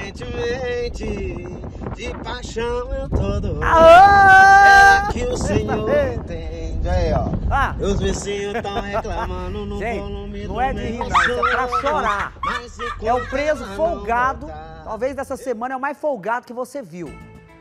recentemente, de paixão eu tô doido. Aô! É que o senhor entende aí, ó. Ah. Os vizinhos estão reclamando no Gente, volume não do é de rir, não, isso é pra chorar. É o preso folgado, talvez dessa semana é o mais folgado que você viu.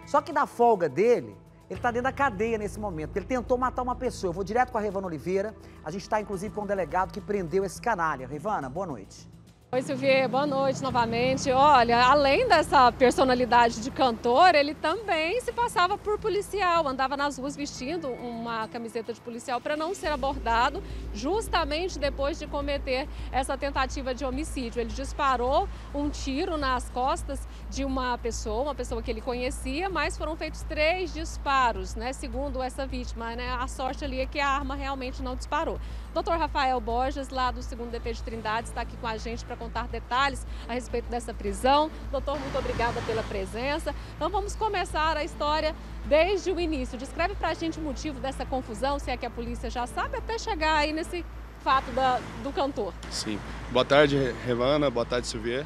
Só que da folga dele, ele tá dentro da cadeia nesse momento. Ele tentou matar uma pessoa. Eu vou direto com a Revana Oliveira. A gente está inclusive com um delegado que prendeu esse canalha. Revana, boa noite. Oi, Silvia, boa noite novamente. Olha, além dessa personalidade de cantor, ele também se passava por policial, andava nas ruas vestindo uma camiseta de policial para não ser abordado, justamente depois de cometer essa tentativa de homicídio. Ele disparou um tiro nas costas de uma pessoa, uma pessoa que ele conhecia, mas foram feitos três disparos, né? Segundo essa vítima, né? A sorte ali é que a arma realmente não disparou. Doutor Rafael Borges, lá do 2 DP de Trindade, está aqui com a gente para contar detalhes a respeito dessa prisão. Doutor, muito obrigada pela presença. Então vamos começar a história desde o início. Descreve para a gente o motivo dessa confusão, se é que a polícia já sabe, até chegar aí nesse fato da, do cantor. Sim. Boa tarde, Revana. Boa tarde, Silvier.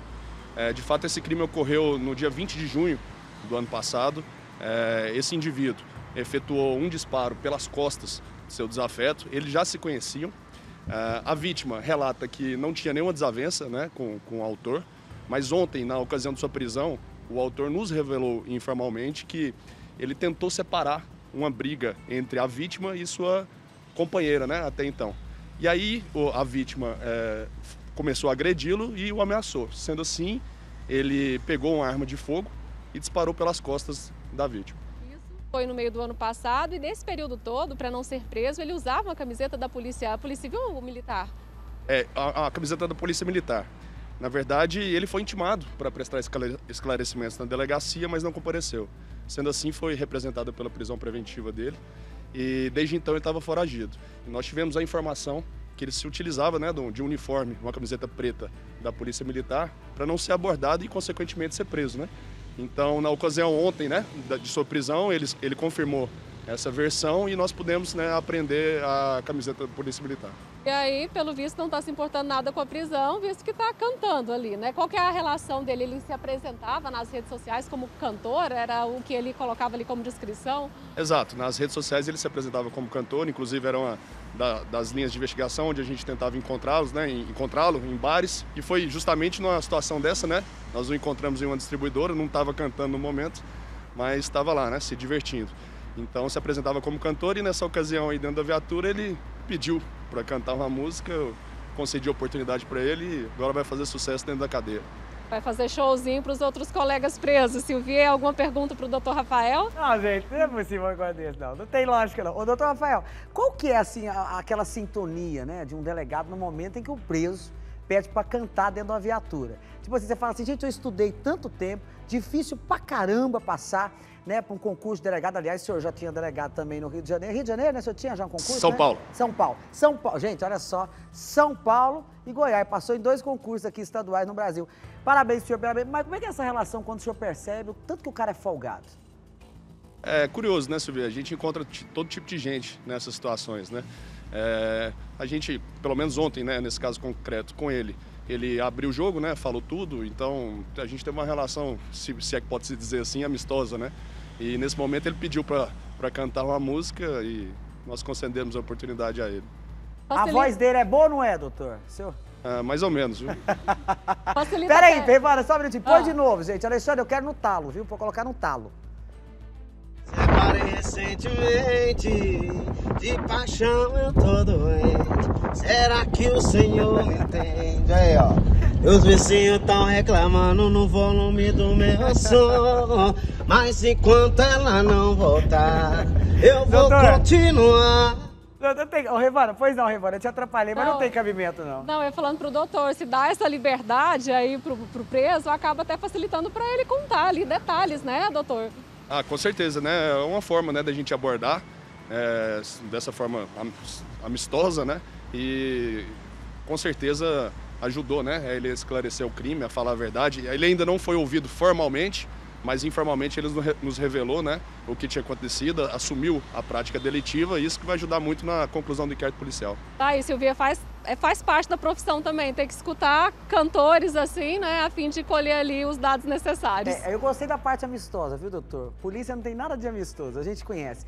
É, de fato, esse crime ocorreu no dia 20 de junho do ano passado. É, esse indivíduo efetuou um disparo pelas costas do seu desafeto. Eles já se conheciam. É, a vítima relata que não tinha nenhuma desavença né, com, com o autor, mas ontem, na ocasião de sua prisão, o autor nos revelou informalmente que ele tentou separar uma briga entre a vítima e sua companheira, né, até então. E aí a vítima é, começou a agredi-lo e o ameaçou. Sendo assim, ele pegou uma arma de fogo e disparou pelas costas da vítima. Foi no meio do ano passado e nesse período todo, para não ser preso, ele usava uma camiseta da polícia, polícia civil ou militar? É, a, a camiseta da Polícia Militar. Na verdade, ele foi intimado para prestar esclare- esclarecimentos na delegacia, mas não compareceu. Sendo assim, foi representado pela prisão preventiva dele e desde então ele estava foragido. E nós tivemos a informação que ele se utilizava né, de um uniforme, uma camiseta preta da Polícia Militar, para não ser abordado e, consequentemente, ser preso. Né? Então, na ocasião ontem né, de sua prisão, ele, ele confirmou essa versão e nós pudemos né, apreender a camiseta da Polícia Militar. E aí, pelo visto, não está se importando nada com a prisão, visto que está cantando ali, né? Qual que é a relação dele? Ele se apresentava nas redes sociais como cantor? Era o que ele colocava ali como descrição? Exato, nas redes sociais ele se apresentava como cantor, inclusive era uma da- das linhas de investigação onde a gente tentava encontrá-los, né, en- encontrá-lo em bares, e foi justamente numa situação dessa, né, nós o encontramos em uma distribuidora, não estava cantando no momento, mas estava lá, né, se divertindo. Então se apresentava como cantor e nessa ocasião aí dentro da viatura ele pediu para cantar uma música, eu concedi a oportunidade para ele e agora vai fazer sucesso dentro da cadeia. Vai fazer showzinho para os outros colegas presos. Silvia, alguma pergunta para o doutor Rafael? Não, gente, não é possível um negócio desse, não. Não tem lógica, não. Ô, doutor Rafael, qual que é, assim, a- aquela sintonia, né, de um delegado no momento em que o preso pede pra cantar dentro de uma viatura? Tipo assim, você fala assim, gente, eu estudei tanto tempo, difícil pra caramba passar, né, pra um concurso de delegado. Aliás, o senhor já tinha delegado também no Rio de Janeiro. Rio de Janeiro, né, o senhor tinha já um concurso, São né? Paulo. São Paulo. São Paulo. Gente, olha só, São Paulo e Goiás. Passou em dois concursos aqui estaduais no Brasil. Parabéns, senhor, parabéns. Mas como é que é essa relação quando o senhor percebe o tanto que o cara é folgado? É curioso, né, Silvia? A gente encontra todo tipo de gente nessas situações, né? É, a gente, pelo menos ontem, né, nesse caso concreto, com ele, ele abriu o jogo, né, falou tudo, então a gente teve uma relação, se, se é que pode se dizer assim, amistosa, né? E nesse momento ele pediu para cantar uma música e nós concedemos a oportunidade a ele. A voz dele é boa ou não é, doutor? Seu... Ah, mais ou menos, viu? facilita Pera aí, até- Pevara, só um minutinho. Põe Ah. de novo, gente. Alexandre, eu quero no talo, viu? Vou colocar no talo. Recentemente, de paixão eu tô doente. Será que o senhor entende? Aí, ó. Os vizinhos tão reclamando no volume do meu som. Mas enquanto ela não voltar, eu vou Doutora. continuar. Não, não tem... Ô, Revana, pois não, Revana, eu te atrapalhei, mas não Não. tem cabimento, não. Não, eu falando pro doutor, se dá essa liberdade aí pro, pro preso, acaba até facilitando para ele contar ali detalhes, né, doutor? Ah, com certeza, né? É uma forma né, da gente abordar é, dessa forma am- amistosa, né? E com certeza ajudou, né? Ele a esclarecer o crime, a falar a verdade. Ele ainda não foi ouvido formalmente, mas informalmente ele nos re- nos revelou, né? O que tinha acontecido, assumiu a prática delitiva e isso que vai ajudar muito na conclusão do inquérito policial. Tá aí, Silvia, faz é, faz parte da profissão também, tem que escutar cantores assim, né, a fim de colher ali os dados necessários. É, eu gostei da parte amistosa, viu, doutor? Polícia não tem nada de amistoso, a gente conhece.